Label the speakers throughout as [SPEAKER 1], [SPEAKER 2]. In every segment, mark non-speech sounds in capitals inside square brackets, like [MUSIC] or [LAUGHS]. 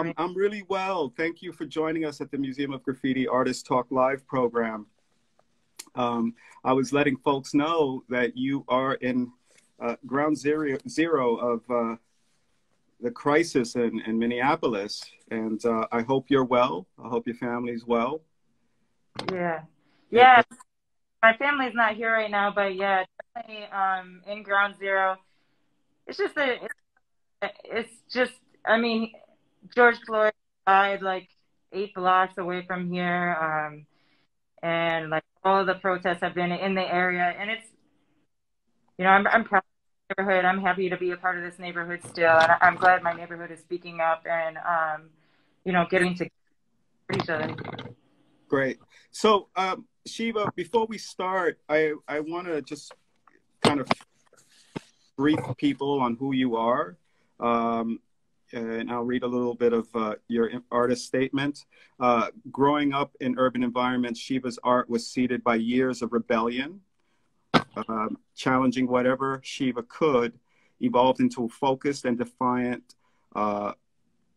[SPEAKER 1] I'm, I'm really well. Thank you for joining us at the Museum of Graffiti Artist Talk Live program. Um, I was letting folks know that you are in uh, ground zero, zero of uh, the crisis in, in Minneapolis. And uh, I hope you're well. I hope your family's well.
[SPEAKER 2] Yeah. Yeah. My family's not here right now, but yeah, definitely um, in ground zero. It's just a, it's, it's just, I mean, George Floyd died like eight blocks away from here. Um, and like all the protests have been in the area. And it's, you know, I'm, I'm proud of the neighborhood. I'm happy to be a part of this neighborhood still. And I'm glad my neighborhood is speaking up and, um, you know, getting to each other.
[SPEAKER 1] Great. So, um, Sheva, before we start, I, I want to just kind of brief people on who you are. Um, and I'll read a little bit of uh, your artist statement. Uh, growing up in urban environments, Sheva's art was seeded by years of rebellion, um, challenging whatever Sheva could, evolved into a focused and defiant uh,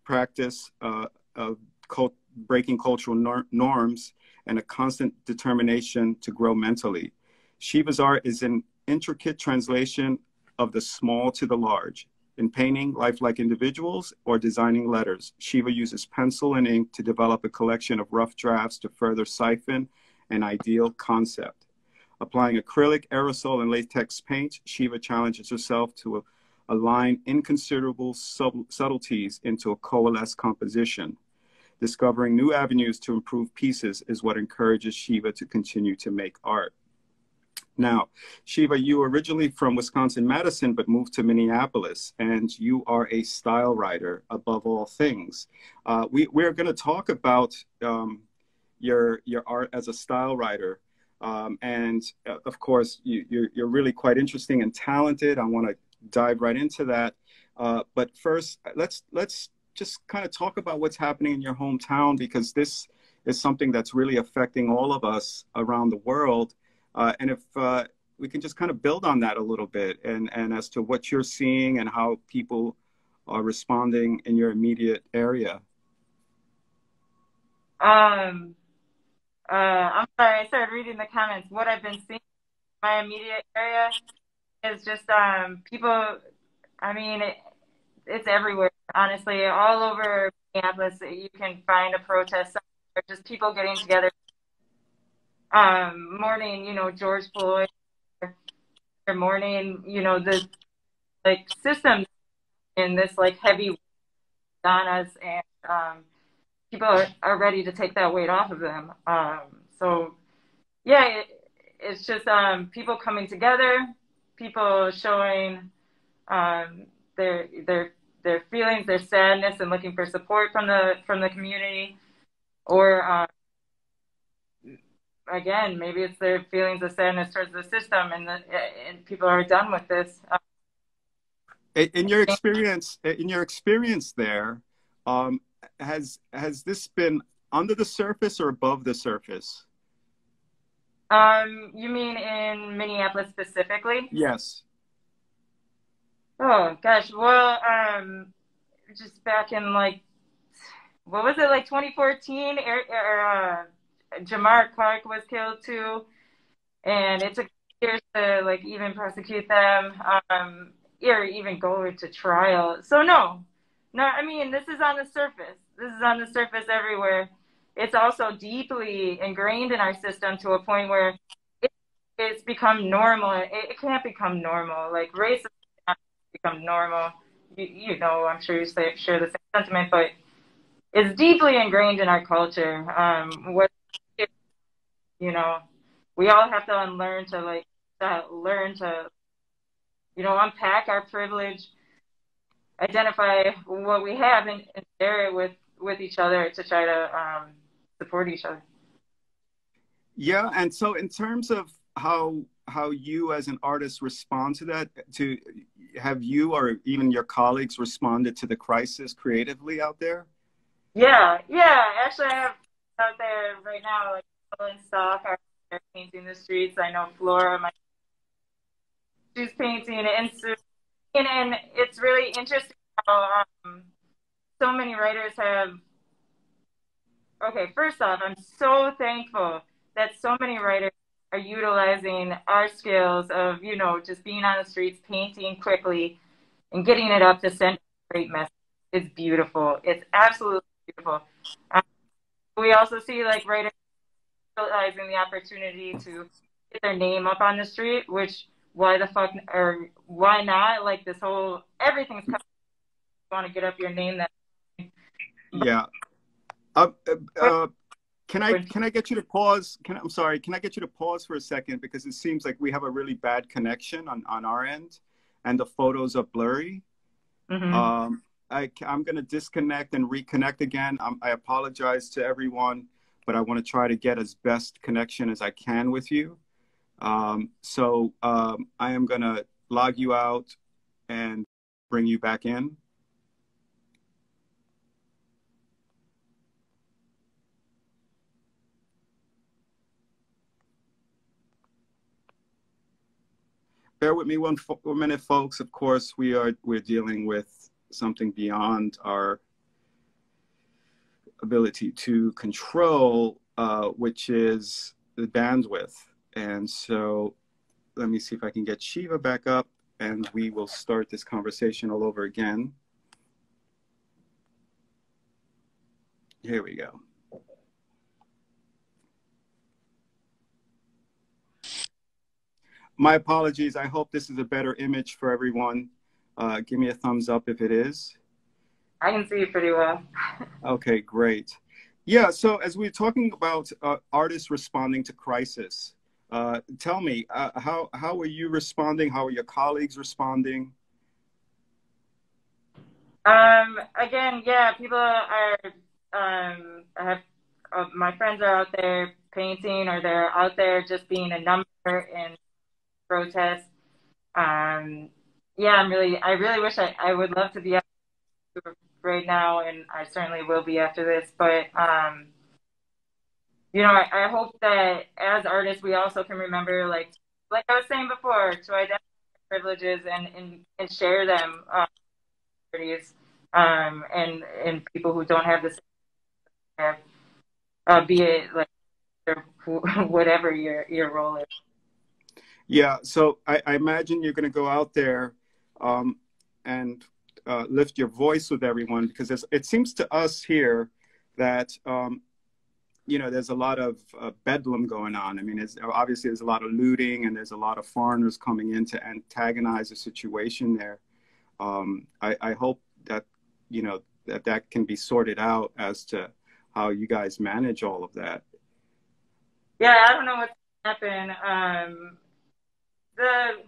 [SPEAKER 1] practice uh, of cult- breaking cultural nor- norms and a constant determination to grow mentally. Sheva's art is an intricate translation of the small to the large. In painting lifelike individuals or designing letters, Sheva uses pencil and ink to develop a collection of rough drafts to further siphon an ideal concept. Applying acrylic, aerosol, and latex paint, Sheva challenges herself to align inconsiderable sub- subtleties into a coalesced composition. Discovering new avenues to improve pieces is what encourages Sheva to continue to make art. Now, Sheva, you originally from Wisconsin Madison, but moved to Minneapolis, and you are a style writer above all things. Uh, we, we're going to talk about um, your, your art as a style writer. Um, and uh, of course, you, you're, you're really quite interesting and talented. I want to dive right into that. Uh, but first, let's, let's just kind of talk about what's happening in your hometown because this is something that's really affecting all of us around the world. Uh, and if uh, we can just kind of build on that a little bit and, and as to what you're seeing and how people are responding in your immediate area.
[SPEAKER 2] Um, uh, I'm sorry, I started reading the comments. What I've been seeing in my immediate area is just um, people, I mean, it, it's everywhere, honestly. All over Minneapolis, you can find a protest, somewhere, just people getting together um, mourning, you know, George Floyd, or mourning, you know, the like system in this like heavy on us, and um, people are, are ready to take that weight off of them. Um, so, yeah, it, it's just um, people coming together, people showing um, their their their feelings, their sadness, and looking for support from the from the community, or um, again, maybe it's their feelings of sadness towards the system, and the, and people are done with this.
[SPEAKER 1] In your experience, in your experience there, um, has has this been under the surface or above the surface?
[SPEAKER 2] Um, you mean in Minneapolis specifically?
[SPEAKER 1] Yes.
[SPEAKER 2] Oh gosh, well, um, just back in like, what was it like 2014? Or, or uh, Jamar Clark was killed too, and it took years to like even prosecute them, um, or even go to trial. So no, no, I mean this is on the surface. This is on the surface everywhere. It's also deeply ingrained in our system to a point where it, it's become normal. It, it can't become normal. Like racism become normal. You, you know, I'm sure you share the same sentiment, but it's deeply ingrained in our culture. Um, what you know, we all have to unlearn to like to learn to, you know, unpack our privilege, identify what we have, and, and share it with with each other to try to um, support each other.
[SPEAKER 1] Yeah, and so in terms of how how you as an artist respond to that, to have you or even your colleagues responded to the crisis creatively out there?
[SPEAKER 2] Yeah, yeah. Actually, I have out there right now like in stock are painting the streets. I know Flora, my she's painting and and, and it's really interesting how um, so many writers have. Okay, first off, I'm so thankful that so many writers are utilizing our skills of, you know, just being on the streets, painting quickly, and getting it up to send great message. It's beautiful. It's absolutely beautiful. Um, we also see like writers utilizing the opportunity to get their name up on the street, which why the fuck or why not? Like this whole everything's coming. You want to get up your name that.
[SPEAKER 1] Yeah. Uh, uh, uh, can I can I get you to pause? Can I'm sorry. Can I get you to pause for a second because it seems like we have a really bad connection on on our end, and the photos are blurry. Mm-hmm. Um, I, I'm going to disconnect and reconnect again. I'm, I apologize to everyone, but I want to try to get as best connection as I can with you. Um, so um, I am going to log you out and bring you back in. Bear with me one, one minute, folks. Of course, we are we're dealing with something beyond our ability to control, uh, which is the bandwidth. And so let me see if I can get Sheva back up and we will start this conversation all over again. Here we go. My apologies. I hope this is a better image for everyone. Uh, give me a thumbs up if it is.
[SPEAKER 2] I can see you pretty well. [LAUGHS]
[SPEAKER 1] okay, great. Yeah, so as we're talking about uh, artists responding to crisis, uh, tell me, uh, how, how are you responding? How are your colleagues responding?
[SPEAKER 2] Um, again, yeah, people are, um, I have, uh, my friends are out there painting or they're out there just being a number in protest. Um, yeah, I'm really, I really wish I, I would love to be right now, and I certainly will be after this. But, um, you know, I, I hope that as artists, we also can remember, like, like I was saying before, to identify privileges and, and, and share them, um, um, and, and people who don't have the same, uh, be it like [LAUGHS] whatever your, your role is.
[SPEAKER 1] Yeah, so I, I imagine you're going to go out there um, and uh, lift your voice with everyone because it seems to us here that um, you know there's a lot of uh, bedlam going on. I mean, obviously there's a lot of looting and there's a lot of foreigners coming in to antagonize the situation there. Um, I, I, hope that you know that that can be sorted out as to how you guys manage all of that.
[SPEAKER 2] Yeah, I don't know what's happened. Um, the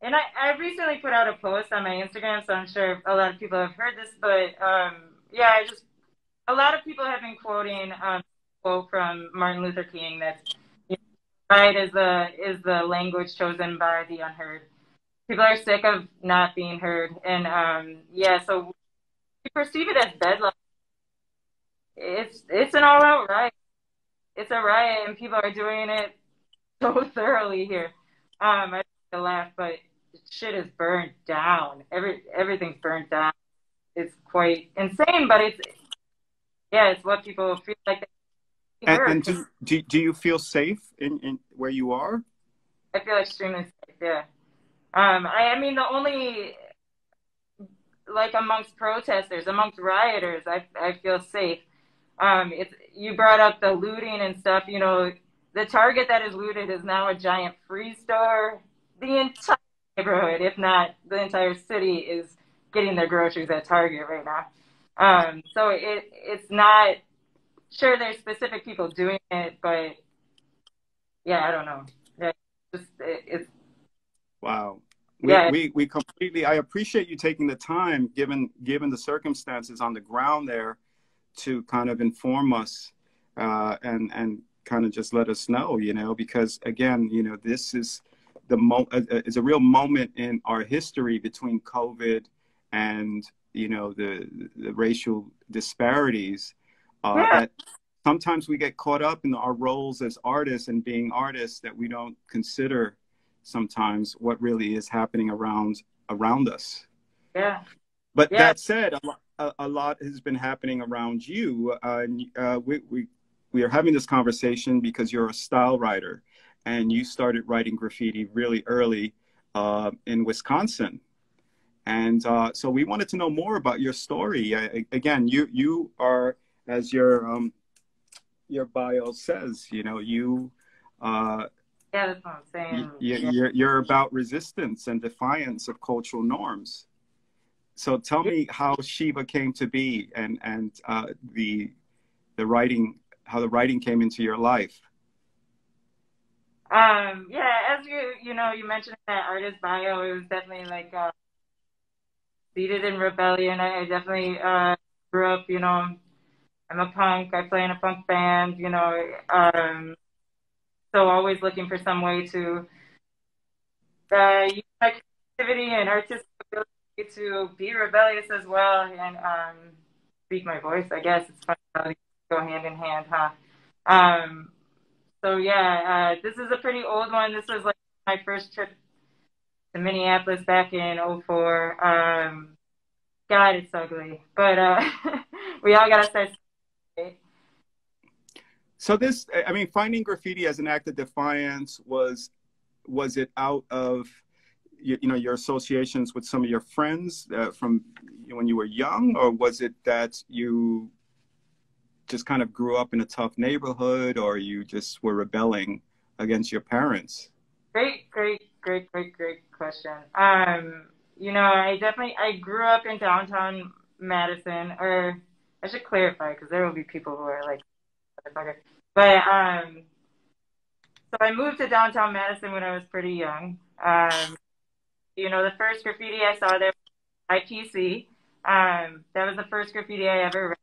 [SPEAKER 2] and I, I recently put out a post on my Instagram, so I'm sure a lot of people have heard this, but um, yeah, I just a lot of people have been quoting um, quote from Martin Luther King that you know, is the is the language chosen by the unheard. People are sick of not being heard, and um, yeah, so we perceive it as bedlam. It's it's an all out riot. It's a riot, and people are doing it so [LAUGHS] thoroughly here. Um, I laugh, but shit is burned down. Every everything's burned down. It's quite insane, but it's yeah, it's what people feel like.
[SPEAKER 1] And, and do, do, do you feel safe in, in where you are?
[SPEAKER 2] I feel extremely safe. Yeah. Um, I, I mean, the only like amongst protesters, amongst rioters, I I feel safe. Um, it's you brought up the looting and stuff. You know, the target that is looted is now a giant free store. The entire neighborhood, if not the entire city, is getting their groceries at Target right now. Um, so it it's not sure there's specific people doing it, but yeah, I don't know. Yeah, just it, it's
[SPEAKER 1] wow. We, yeah. we we completely. I appreciate you taking the time, given given the circumstances on the ground there, to kind of inform us uh, and and kind of just let us know, you know, because again, you know, this is the mo- uh, uh, is a real moment in our history between COVID and you know the the racial disparities uh, yeah. that sometimes we get caught up in our roles as artists and being artists that we don't consider sometimes what really is happening around around us.
[SPEAKER 2] Yeah.
[SPEAKER 1] But yeah. that said, a, a, lot has been happening around you. Uh, uh, we, we, we are having this conversation because you're a style writer and you started writing graffiti really early uh, in Wisconsin. And uh, so we wanted to know more about your story. again, you you are, as your um, your bio says, you know, you.
[SPEAKER 2] Uh, yeah, that's what I'm saying.
[SPEAKER 1] You, yeah. You're, you're about resistance and defiance of cultural norms. So tell me how Shiva came to be and and uh, the the writing, how the writing came into your life.
[SPEAKER 2] Um, yeah, as you you know, you mentioned that artist bio. It was definitely like uh, seated in rebellion. I, definitely uh, grew up, you know, I'm a punk. I play in a punk band, you know, um, so always looking for some way to uh, use my creativity and artistic ability to be rebellious as well and um, speak my voice. I guess it's funny how go hand in hand, huh? Um, so yeah, uh, this is a pretty old one. This was like my first trip to Minneapolis back in 04. Um, God, it's ugly, but uh, [LAUGHS] we all gotta start.
[SPEAKER 1] So this, I mean, finding graffiti as an act of defiance was, was it out of, you, you know, your associations with some of your friends uh, from when you were young, or was it that you just kind of grew up in a tough neighborhood, or you just were rebelling against your parents?
[SPEAKER 2] Great, great, great, great, great question. Um, you know, I definitely I grew up in downtown Madison, or I should clarify because there will be people who are like, but um, so I moved to downtown Madison when I was pretty young. Um, you know, the first graffiti I saw there was IPC. Um, that was the first graffiti I ever read.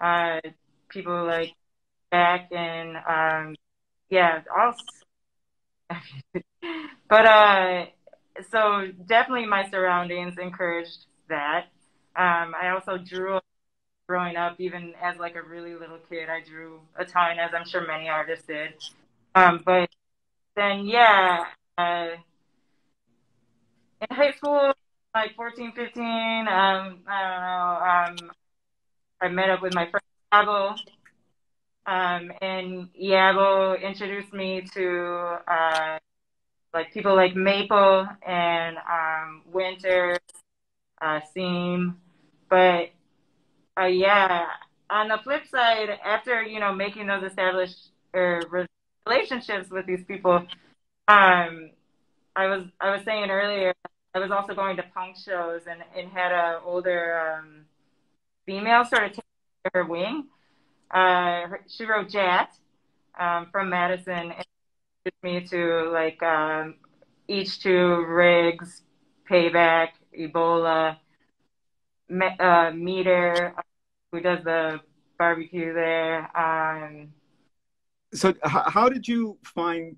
[SPEAKER 2] Uh, people like back and um, yeah, all [LAUGHS] but uh, so definitely my surroundings encouraged that. Um, I also drew growing up, even as like a really little kid. I drew a ton, as I'm sure many artists did. Um, but then, yeah, uh, in high school, like 14, 15, um, I don't know, um, I met up with my friend Yabo, um, and Yabo introduced me to uh, like people like Maple and um, Winter, uh, Seam, but uh, yeah. On the flip side, after you know making those established er, relationships with these people, um, I was I was saying earlier, I was also going to punk shows and and had a older um, female sort of take her wing uh, she wrote Jat um, from Madison and introduced me to like um, H2, Riggs, Payback, Ebola, Me- uh, Meter, who does the barbecue there. Um,
[SPEAKER 1] so, how did you find,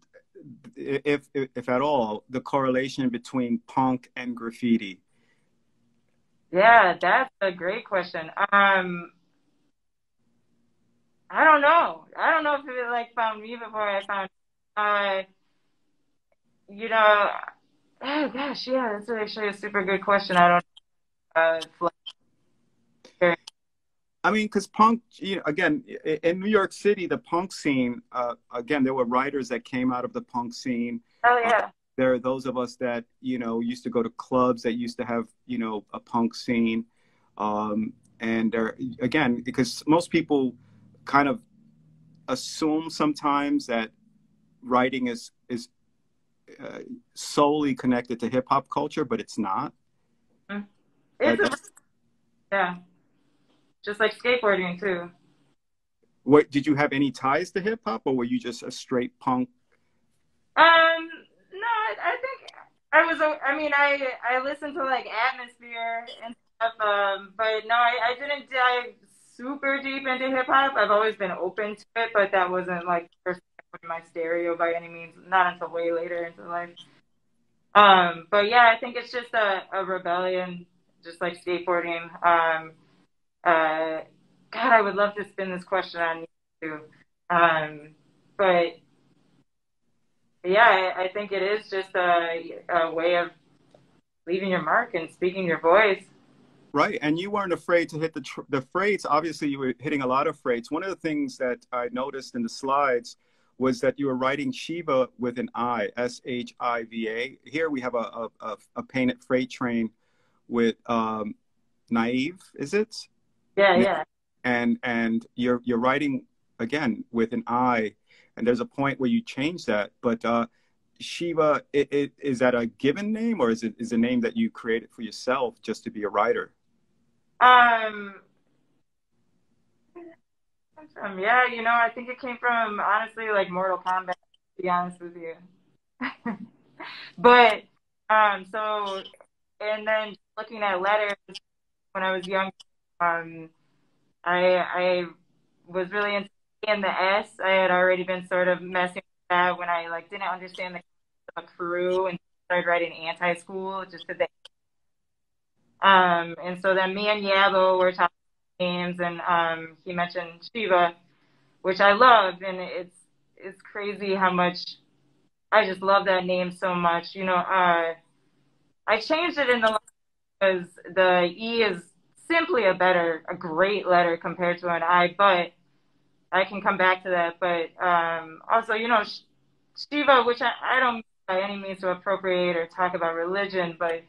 [SPEAKER 1] if if at all, the correlation between punk and graffiti?
[SPEAKER 2] Yeah, that's a great question. Um, I don't know. I don't know if it like found me before I found. Uh, you know, oh gosh, yeah, that's actually a super good question. I don't. Uh,
[SPEAKER 1] I mean, because punk, you know, again, in New York City, the punk scene, uh, again, there were writers that came out of the punk scene.
[SPEAKER 2] Oh yeah.
[SPEAKER 1] There are those of us that you know used to go to clubs that used to have you know a punk scene, um, and there again because most people kind of assume sometimes that writing is is uh, solely connected to hip hop culture, but it's not.
[SPEAKER 2] Mm. It's a, yeah, just like skateboarding too.
[SPEAKER 1] What did you have any ties to hip hop, or were you just a straight punk?
[SPEAKER 2] Um, no, I think I was. I mean, I I listened to like Atmosphere and stuff. Um, but no, I, I didn't dive super deep into hip hop. I've always been open to it, but that wasn't like my stereo by any means. Not until way later into life. Um, but yeah, I think it's just a, a rebellion, just like skateboarding. Um, uh, God, I would love to spin this question on you. Um, but yeah, I, I, think it is just a, a way of leaving your mark and speaking your voice.
[SPEAKER 1] Right, and you weren't afraid to hit the tr- the freights. Obviously, you were hitting a lot of freights. One of the things that I noticed in the slides was that you were writing Shiva with an I, S H I V A. Here we have a a, a painted freight train with um, naive. Is it?
[SPEAKER 2] Yeah, yeah.
[SPEAKER 1] And and you're you're writing again with an I, and there's a point where you change that. But uh, Shiva, it, it, is that a given name or is it is a name that you created for yourself just to be a writer?
[SPEAKER 2] Um, um, yeah, you know, I think it came from honestly like Mortal Kombat. To be honest with you, [LAUGHS] but um, so and then looking at letters when I was young, um, I I was really into in the S. I had already been sort of messing with that when I like didn't understand the crew and started writing anti school just they um, and so then me and Yabo were talking names, and um, he mentioned Shiva, which I love, and it's it's crazy how much I just love that name so much. You know, uh, I changed it in the because the E is simply a better, a great letter compared to an I, but I can come back to that. But um, also, you know, Shiva, which I, I don't by any means to appropriate or talk about religion, but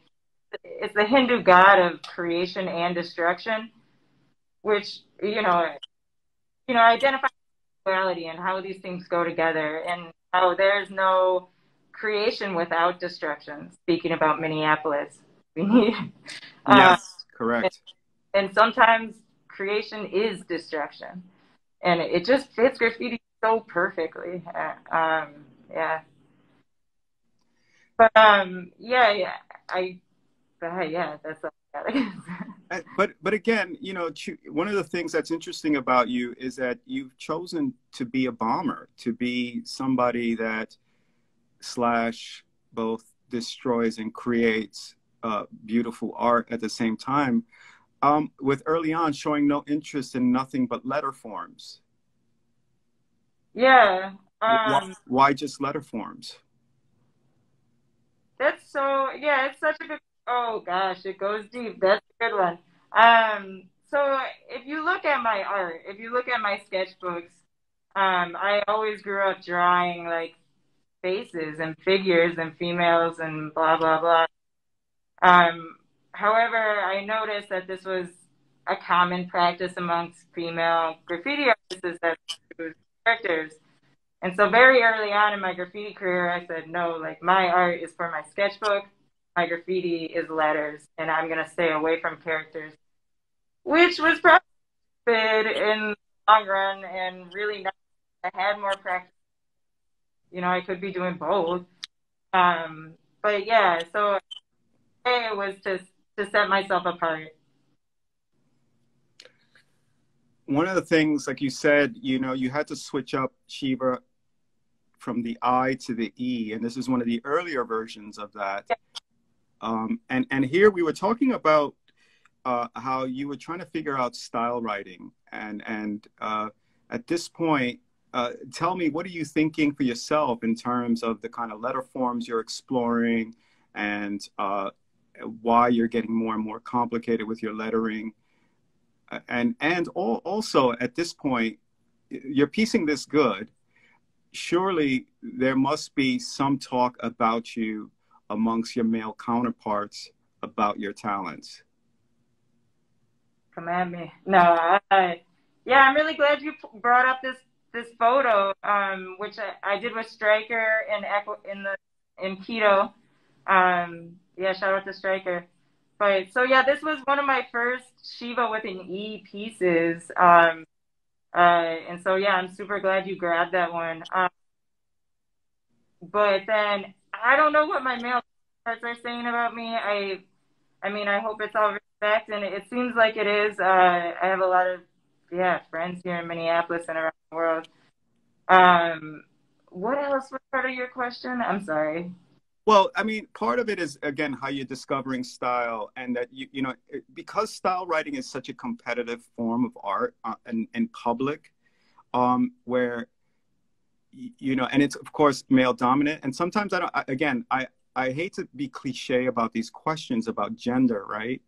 [SPEAKER 2] it's the Hindu god of creation and destruction, which you know, you know, identify duality and how these things go together, and how there's no creation without destruction. Speaking about Minneapolis, [LAUGHS] we need
[SPEAKER 1] uh, yes, correct.
[SPEAKER 2] And, and sometimes creation is destruction, and it just fits graffiti so perfectly. Um, yeah. But um, yeah, yeah, I but yeah, that's [LAUGHS]
[SPEAKER 1] uh, but but again, you know, one of the things that's interesting about you is that you've chosen to be a bomber, to be somebody that slash both destroys and creates uh, beautiful art at the same time. Um, with early on showing no interest in nothing but letter forms.
[SPEAKER 2] Yeah.
[SPEAKER 1] Um, why, why just letter forms?
[SPEAKER 2] That's so yeah, it's such a good Oh gosh, it goes deep. That's a good one. Um, so if you look at my art, if you look at my sketchbooks, um, I always grew up drawing like faces and figures and females and blah blah blah. Um, however, I noticed that this was a common practice amongst female graffiti artists that characters. And so very early on in my graffiti career, I said, no, like my art is for my sketchbook my graffiti is letters, and I'm gonna stay away from characters, which was probably in the long run and really not. I had more practice. You know, I could be doing both. Um, but yeah, so it was just to set myself apart.
[SPEAKER 1] One of the things, like you said, you know, you had to switch up Shiva from the I to the E, and this is one of the earlier versions of that. Um, and and here we were talking about uh, how you were trying to figure out style writing, and and uh, at this point, uh, tell me what are you thinking for yourself in terms of the kind of letter forms you're exploring, and uh, why you're getting more and more complicated with your lettering, and and all, also at this point, you're piecing this good. Surely there must be some talk about you amongst your male counterparts about your talents?
[SPEAKER 2] come at me. No, I, yeah, I'm really glad you brought up this this photo, um, which I, I did with Striker in in the in Quito. Um, yeah, shout out to Striker. But so yeah, this was one of my first Sheva with an E pieces. Um, uh, and so yeah, I'm super glad you grabbed that one. Um, but then I don't know what my male parts are saying about me. I, I mean, I hope it's all respect, and it seems like it is. Uh, I have a lot of, yeah, friends here in Minneapolis and around the world. Um, what else was part of your question? I'm sorry.
[SPEAKER 1] Well, I mean, part of it is again how you're discovering style, and that you you know because style writing is such a competitive form of art uh, in, in public, um, where you know, and it's of course male dominant. And sometimes I don't. I, again, I I hate to be cliche about these questions about gender, right?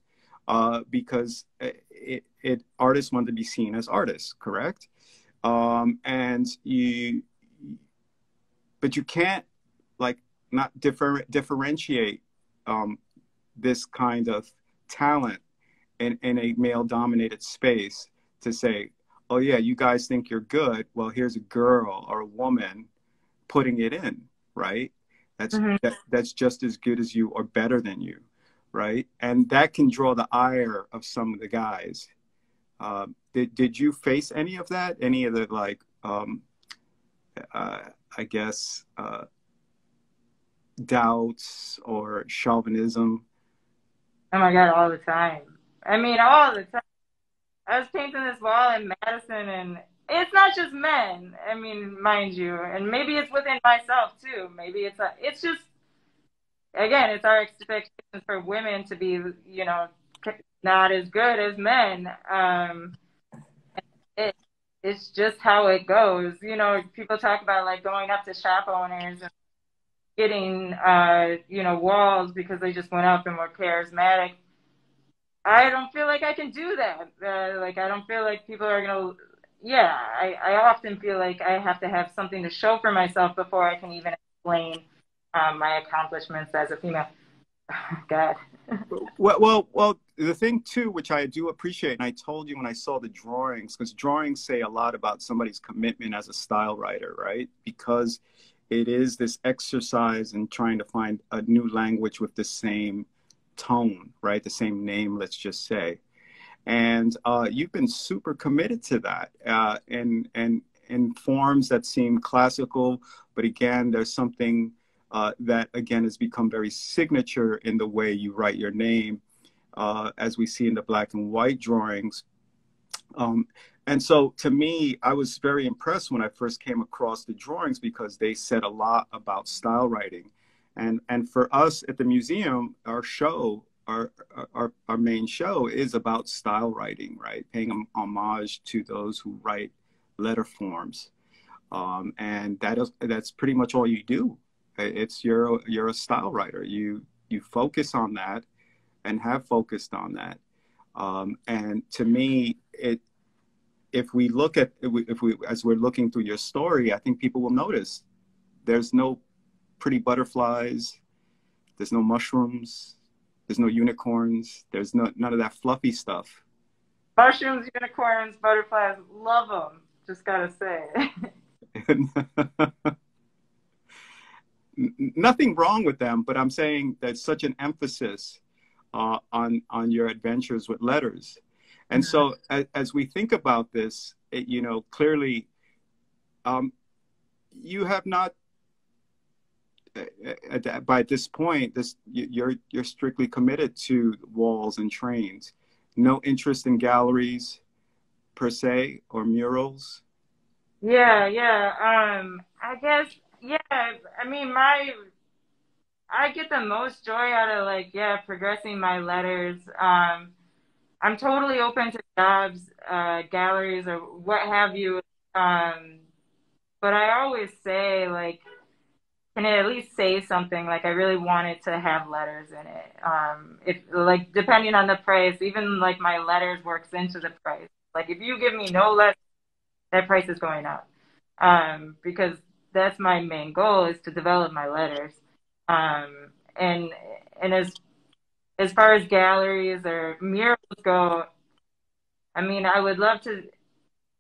[SPEAKER 1] uh, because it, it, artists want to be seen as artists, correct? Um, and you, but you can't like not differ, differentiate um, this kind of talent in, in a male dominated space to say, oh yeah, you guys think you're good. Well, here's a girl or a woman putting it in, right? That's mm-hmm. that, that's just as good as you or better than you, right? And that can draw the ire of some of the guys. Uh, did did you face any of that? Any of the like, um, uh, I guess, uh, doubts or chauvinism?
[SPEAKER 2] Oh my god, all the time. I mean, all the time. I was painting this wall in Madison, and it's not just men. I mean, mind you, and maybe it's within myself too. Maybe it's a, it's just again, it's our expectations for women to be, you know, not as good as men. Um, it, it's just how it goes. You know, people talk about like going up to shop owners and getting, uh, you know, walls because they just went up and were charismatic. I don't feel like I can do that. Uh, like, I don't feel like people are going to, yeah, I, I often feel like I have to have something to show for myself before I can even explain um, my accomplishments as a female. [SIGHS] God. [LAUGHS]
[SPEAKER 1] well, well, well. The thing too, which I do appreciate, and I told you when I saw the drawings, because drawings say a lot about somebody's commitment as a style writer, right? Because it is this exercise in trying to find a new language with the same tone, right? The same name, let's just say. And uh, you've been super committed to that, uh, and and in forms that seem classical, but again, there's something uh, that again has become very signature in the way you write your name, uh, as we see in the black and white drawings. Um, and so to me, I was very impressed when I first came across the drawings because they said a lot about style writing. And, and for us at the museum, our show, our, our, our main show is about style writing, right? Paying homage to those who write letter forms. Um, and that is, that's pretty much all you do it's you're you're a style writer. You you focus on that, and have focused on that. Um, and to me, it if we look at if we, if we as we're looking through your story, I think people will notice there's no pretty butterflies, there's no mushrooms, there's no unicorns, there's no none of that fluffy stuff.
[SPEAKER 2] Mushrooms, unicorns, butterflies, love them. Just gotta say. [LAUGHS]
[SPEAKER 1] nothing wrong with them, but I'm saying there's such an emphasis uh, on on your adventures with letters, and mm-hmm. so as, as, we think about this, it, you know, clearly, um, you have not. Uh, by this point, this you're you're strictly committed to walls and trains. No interest in galleries, per se, or murals.
[SPEAKER 2] Yeah, yeah. Um, I guess yeah, I mean, my, I get the most joy out of like, yeah, progressing my letters. Um, I'm totally open to jobs, uh, galleries or what have you. Um, but I always say like, can it at least say something? Like I really wanted to have letters in it. Um, if like depending on the price, even like my letters works into the price. Like if you give me no letters, that price is going up. Um, because that's my main goal is to develop my letters. Um, and and as as far as galleries or murals go, I mean, I would love to.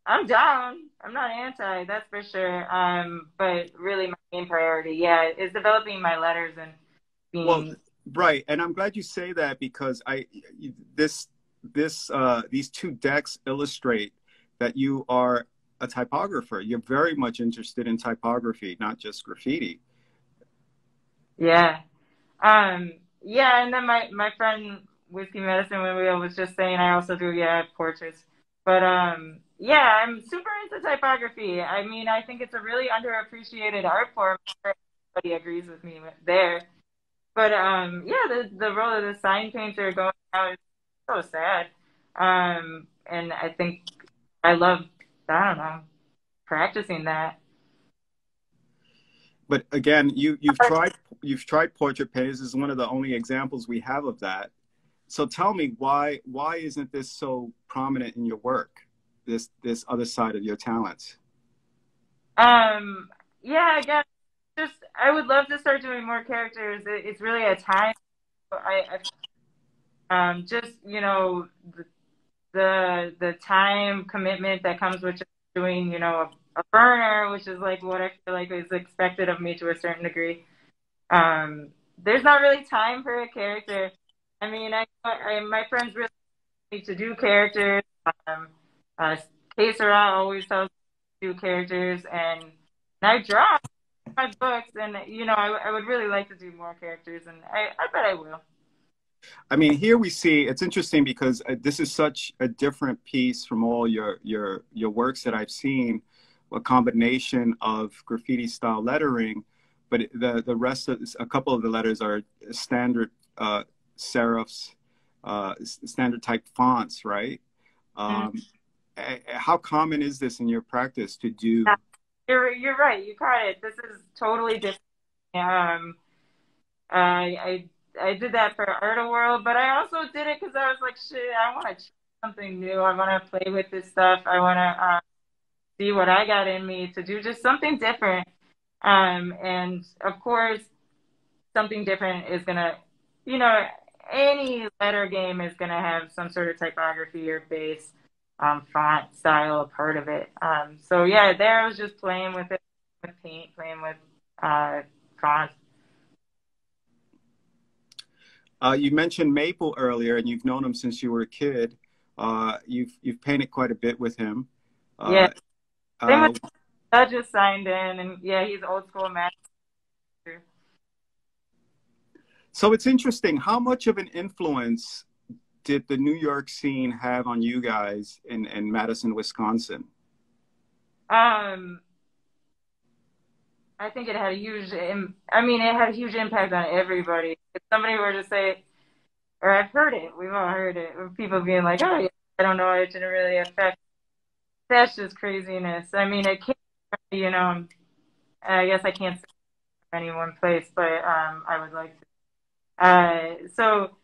[SPEAKER 2] I'm down. I'm not anti, that's for sure. Um, but really, my main priority, yeah, is developing my letters and being.
[SPEAKER 1] Well, right, and I'm glad you say that because I this this uh, these two decks illustrate that you are a typographer. You're very much interested in typography, not just graffiti.
[SPEAKER 2] Yeah. Um, yeah, and then my, my friend Whiskey Medicine when we was just saying I also do yeah portraits. But um yeah, I'm super into typography. I mean, I think it's a really underappreciated art form. Everybody agrees with me there. But um yeah, the the role of the sign painter going out is so sad. Um and I think I love I don't know, practicing that.
[SPEAKER 1] But again, you you've tried you've tried portrait painters. This is one of the only examples we have of that. so tell me why why isn't this so prominent in your work? This this other side of your talents.
[SPEAKER 2] Um. Yeah. Again, just I would love to start doing more characters. It, it's really a time. I, I um just you know the, the the time commitment that comes with doing you know a, a burner, which is like what I feel like is expected of me to a certain degree. Um, there's not really time for a character. I mean, I, I my friends really need to do characters. Um, uh, Kesara always tells me to do characters, and, and I draw my books, and you know, I, I would really like to do more characters, and I, I bet I will.
[SPEAKER 1] I mean, here we see it's interesting because uh, this is such a different piece from all your your your works that I've seen, a combination of graffiti style lettering, but the the rest of a couple of the letters are standard uh, serifs, uh, standard type fonts, right? Um, mm-hmm. How common is this in your practice to do?
[SPEAKER 2] You're you're right. You caught it. This is totally different. Um, I I I did that for Art World, but I also did it because I was like, shit, I want to try something new. I want to play with this stuff. I want to uh, see what I got in me to do just something different. Um, and of course, something different is gonna, you know, any letter game is gonna have some sort of typography or base um, font style a part of it. Um, so yeah, there I was just playing with it, with paint, playing with uh, fonts.
[SPEAKER 1] Uh, you mentioned Maple earlier, and you've known him since you were a kid. Uh, you've you've painted quite a bit with him.
[SPEAKER 2] Uh, yeah. Uh, I just signed in, and yeah, he's old school master.
[SPEAKER 1] So it's interesting. How much of an influence did the New York scene have on you guys in, in Madison, Wisconsin?
[SPEAKER 2] Um, I think it had a huge. I mean, it had a huge impact on everybody. If somebody were to say, or I've heard it, we've all heard it, people being like, "Oh, yeah, I don't know, it didn't really affect." That's just craziness. I mean, it can't. You know, I guess I can't say any one place, but um, I would like to. Uh, so,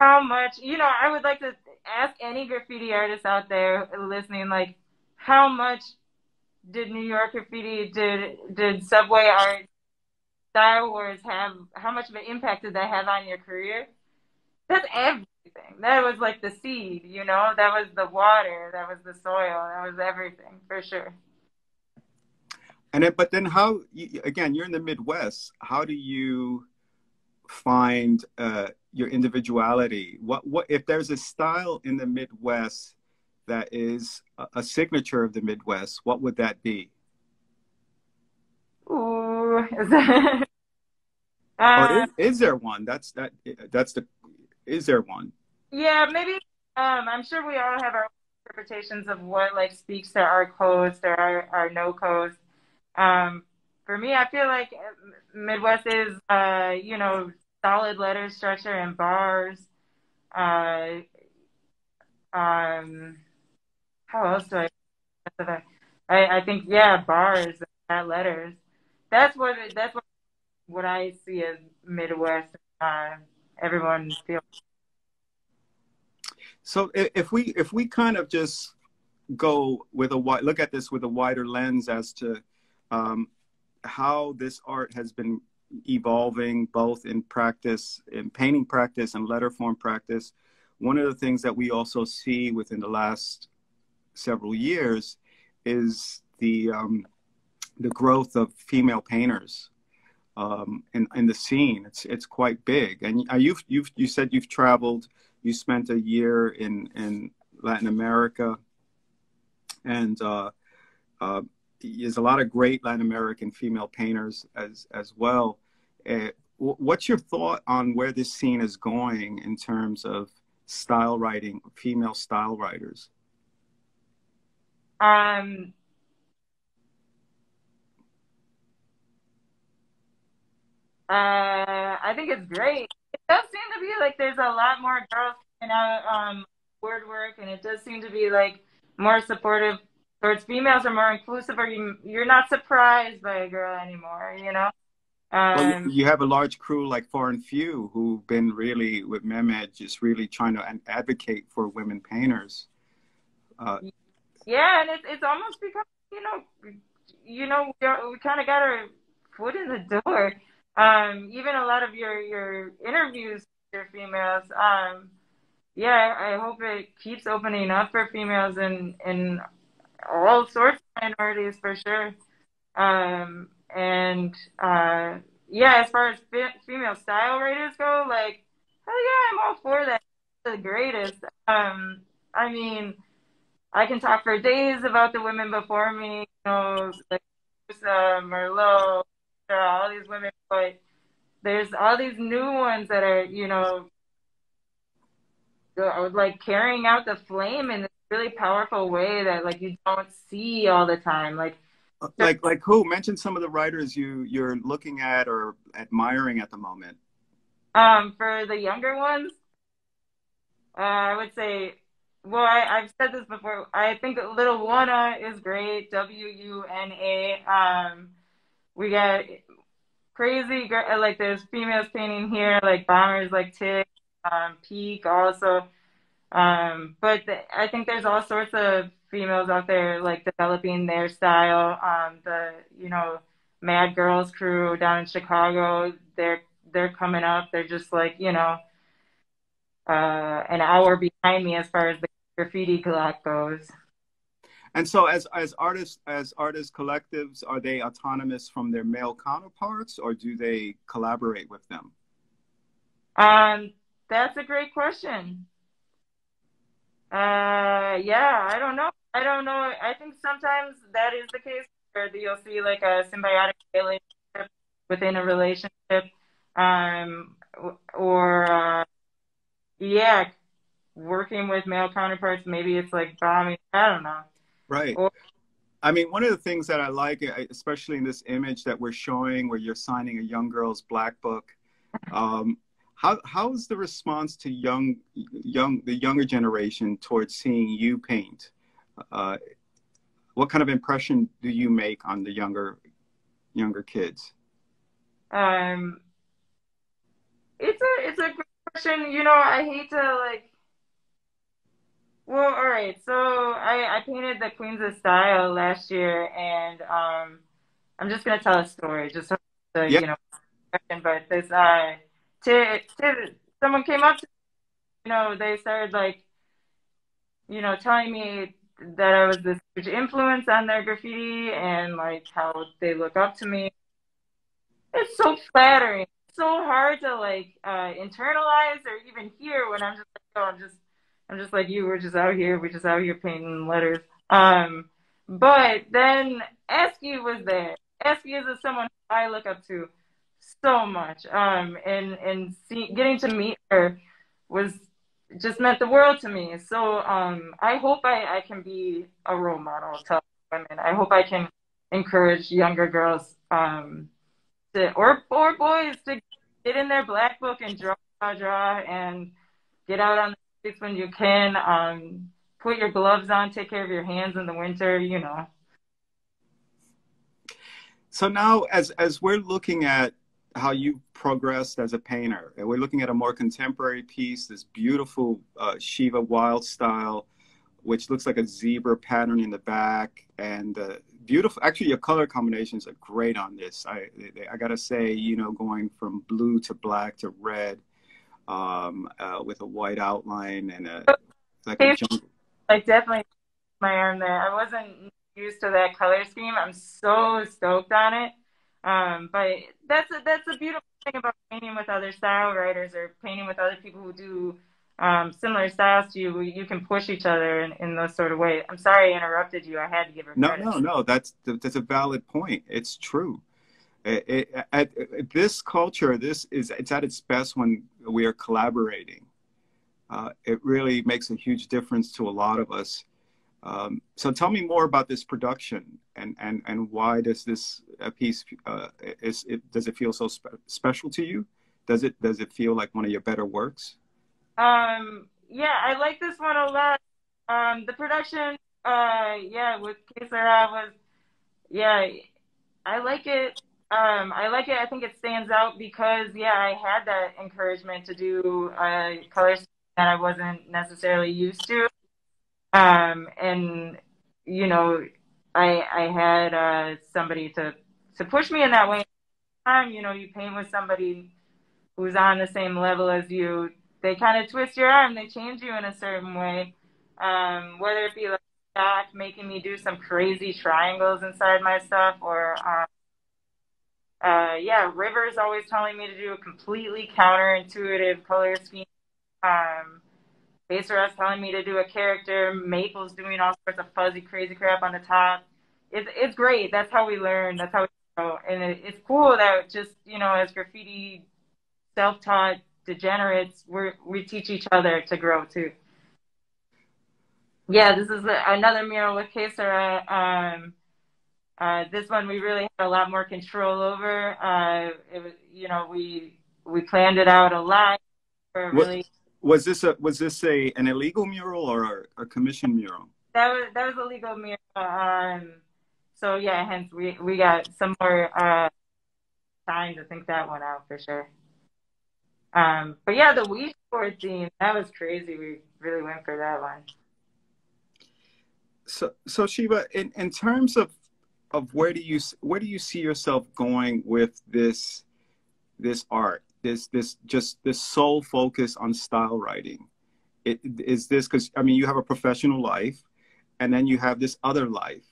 [SPEAKER 2] how much? You know, I would like to ask any graffiti artist out there listening, like, how much did New York graffiti, did did Subway art, Style Wars have? How much of an impact did that have on your career? That's everything. That was like the seed, you know. That was the water. That was the soil. That was everything for sure.
[SPEAKER 1] And it, but then how? Again, you're in the Midwest. How do you find uh, your individuality? What what if there's a style in the Midwest that is a signature of the Midwest, what would that be?
[SPEAKER 2] Ooh, is that? [LAUGHS]
[SPEAKER 1] Uh, is, is, there one? That's that. That's the. Is there one?
[SPEAKER 2] Yeah, maybe. Um, I'm sure we all have our interpretations of what like speaks to our codes or our, our no codes. Um, for me, I feel like Midwest is, uh, you know, solid letter structure and bars. Uh, um, how else do I? I, I think yeah, bars, and letters. That's what that's what what I see as Midwest. Uh, everyone feels.
[SPEAKER 1] So if we if we kind of just go with a wide look at this with a wider lens as to um, how this art has been evolving both in practice in painting practice and letter form practice one of the things that we also see within the last several years is the um, the growth of female painters um, in in the scene. It's it's quite big. And you've you've you said you've traveled. You spent a year in in Latin America, and uh, uh, there's a lot of great Latin American female painters as as well. Uh, what's your thought on where this scene is going in terms of style writing, female style writers?
[SPEAKER 2] Um, uh, I think it's great. It does seem to be like there's a lot more girls coming out um, word work, and it does seem to be like more supportive towards females or more inclusive, or you, you're not surprised by a girl anymore, you know? Um,
[SPEAKER 1] well, you have a large crew like Foreign Few who've been really with Mehmed, just really trying to advocate for women painters.
[SPEAKER 2] Uh, yeah, and it's it's almost become you know, you know we, we kind of got our foot in the door. Um, even a lot of your your interviews your females. Um, yeah, I hope it keeps opening up for females and and all sorts of minorities for sure. Um, and uh, yeah, as far as female style writers go, like hell yeah, I'm all for that. The greatest. Um, I mean, I can talk for days about the women before me. You know, like Merlot, all these women, but there's all these new ones that are, you know, like carrying out the flame in this really powerful way that like you don't see all the time. Like
[SPEAKER 1] like like who? Mention some of the writers you you're looking at or admiring at the moment.
[SPEAKER 2] Um, for the younger ones, uh, I would say. Well, I, have said this before. I think Little Wunna is great. W U N A. Um, we got crazy like there's females painting here, like bombers, like Tick, um, Peak also. Um, but the, I think there's all sorts of females out there like developing their style. Um, the you know Mad Girls crew down in Chicago, they're they're coming up. They're just like you know uh, an hour behind me as far as the graffiti clock goes.
[SPEAKER 1] And so, as as artists, as artist collectives, are they autonomous from their male counterparts, or do they collaborate with them?
[SPEAKER 2] Um, that's a great question. Uh, yeah, I don't know. I don't know. I think sometimes that is the case where you'll see like a symbiotic relationship within a relationship, um, or uh, yeah, working with male counterparts. Maybe it's like bombing. I don't know.
[SPEAKER 1] Right. Or, I mean, one of the things that I like, especially in this image that we're showing, where you're signing a young girl's black book, um, how how is the response to young young the younger generation towards seeing you paint? Uh, what kind of impression do you make on the younger younger kids?
[SPEAKER 2] Um, it's a it's a good question. You know, I hate to like. Well, all right. So I I painted the Queens of Style last year, and um, I'm just gonna tell a story, just so yep. you know. But this uh to, to someone came up to me, you know, they started like, you know, telling me that I was this huge influence on their graffiti and like how they look up to me. It's so flattering. It's so hard to like uh, internalize or even hear when I'm just like, oh, I'm just, I'm just like you. We're just out here. We're just out here painting letters. Um, but then Esky was there. Esky is someone I look up to so much. Um, and and see, getting to meet her was just meant the world to me. So um, I hope I, I can be a role model to women. I hope I can encourage younger girls um, to or or boys to get in their black book and draw draw and get out on streets when you can. Um, put your gloves on, take care of your hands in the winter. You know.
[SPEAKER 1] So now, as as we're looking at how you progressed as a painter. And we're looking at a more contemporary piece, this beautiful uh, Sheva Wild style, which looks like a zebra pattern in the back, and uh, beautiful. Actually, your color combinations are great on this. I I gotta say, you know, going from blue to black to red, um, uh, with a white outline and a like a jungle.
[SPEAKER 2] I definitely my arm there. I wasn't used to that color scheme. I'm so stoked on it. Um, but that's a, that's a beautiful thing about painting with other style writers or painting with other people who do um, similar styles to you. You can push each other in, in those sort of ways. I'm sorry I interrupted you. I had to give her
[SPEAKER 1] no,
[SPEAKER 2] credit.
[SPEAKER 1] no, no. That's that's a valid point. It's true. At, at this culture, this is it's at its best when we are collaborating. Uh, it really makes a huge difference to a lot of us. Um, so tell me more about this production and, and, and why does this piece, uh, is it, does it feel so spe- special to you? Does it, does it feel like one of your better works?
[SPEAKER 2] Um, yeah, I like this one a lot. Um, the production, uh, yeah, with Kesara was, yeah, I like it Um, I like it. I think it stands out because yeah, I had that encouragement to do uh, colors that I wasn't necessarily used to. Um, and you know, I I had uh, somebody to to push me in that way. Time, you know, you paint with somebody who's on the same level as you. They kind of twist your arm. They change you in a certain way. Um, whether it be like making me do some crazy triangles inside my stuff, or um, uh, yeah, River's always telling me to do a completely counterintuitive color scheme. Um, Baseras telling me to do a character. Maple's doing all sorts of fuzzy, crazy crap on the top. It's it's great. That's how we learn. That's how we grow. And it, it's cool that just you know, as graffiti self-taught degenerates, we we teach each other to grow too. Yeah, this is a, another mural with Kesara. Um, uh, this one we really had a lot more control over. Uh, it was, you know, we we planned it out a lot.
[SPEAKER 1] Really was this a was this a an illegal mural or a, a commission mural?
[SPEAKER 2] That was that was a legal mural. Um, so yeah, hence we we got some more uh, time to think that one out for sure. Um, but yeah, the Wii Sport theme that was crazy. We really went for that one.
[SPEAKER 1] So so Sheva, in in terms of of where do you where do you see yourself going with this this art? this this just this sole focus on style writing it, is this because i mean you have a professional life and then you have this other life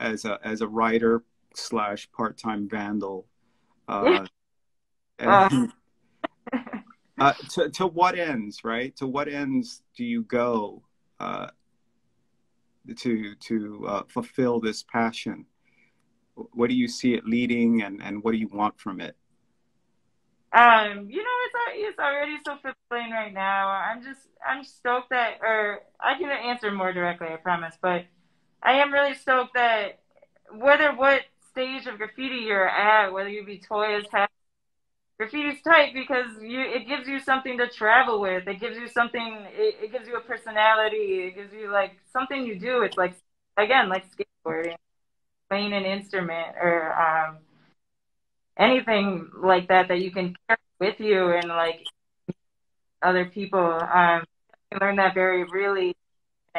[SPEAKER 1] as a as a writer slash part-time vandal uh, [LAUGHS] and, uh. uh, to, to what ends right to what ends do you go uh, to to uh, fulfill this passion what do you see it leading and and what do you want from it
[SPEAKER 2] um, you know, it's it's already so fulfilling right now. I'm just I'm stoked that, or I can answer more directly, I promise. But I am really stoked that whether what stage of graffiti you're at, whether you be toy as heck, graffiti's tight because you it gives you something to travel with. It gives you something. It, it gives you a personality. It gives you like something you do. It's like again like skateboarding, playing an instrument, or um anything like that that you can carry with you and like other people. Um, I learned that very really in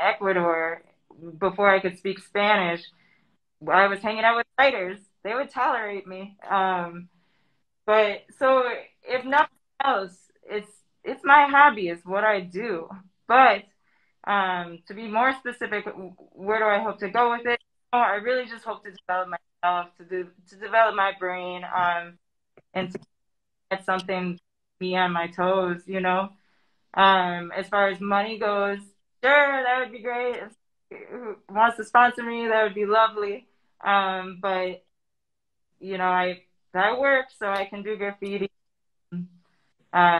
[SPEAKER 2] Ecuador before I could speak Spanish. I was hanging out with writers; they would tolerate me. Um, but so, if nothing else, it's it's my hobby. It's what I do. But um, to be more specific, where do I hope to go with it? I really just hope to develop myself to do to develop my brain um and to get something me on my toes you know um as far as money goes sure that would be great if wants to sponsor me that would be lovely um but you know i that works so i can do graffiti. Uh,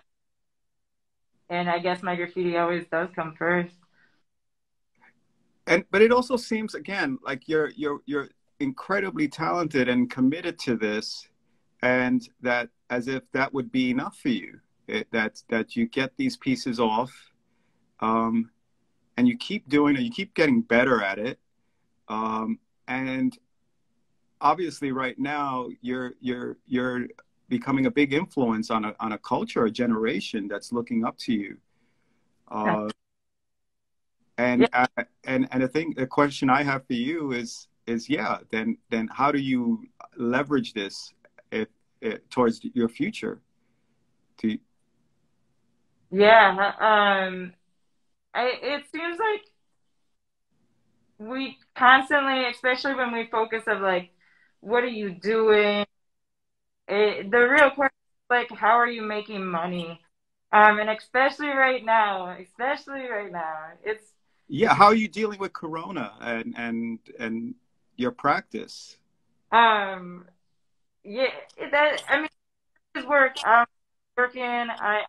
[SPEAKER 2] and i guess my graffiti always does come first.
[SPEAKER 1] And but it also seems again like you're you're you're incredibly talented and committed to this and that as if that would be enough for you it, that that you get these pieces off um, and you keep doing it you keep getting better at it um, and obviously right now you're you're you're becoming a big influence on a on a culture a generation that's looking up to you. Uh, and yeah. I, and and I think the question I have for you is is yeah then then how do you leverage this if, if towards your future? To
[SPEAKER 2] yeah um I, it seems like we constantly especially when we focus of like what are you doing it, the real question is like how are you making money um and especially right now especially right now it's
[SPEAKER 1] yeah how are you dealing with corona and and and your practice?
[SPEAKER 2] Um, yeah, that I mean, his work. I'm working. I'm